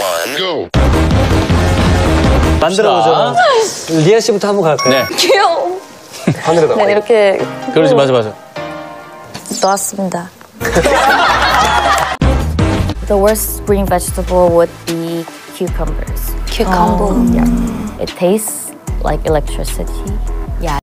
one, go. 만들어보죠. 리아 씨부터 한번 갈까요? 네. 귀여워. 하늘에다. 네, 이렇게 그러지 맞아 맞아. 놓았습니다. The worst green vegetable would be cucumbers. Cucumber. Um, Yeah. It tastes like electricity. Yeah.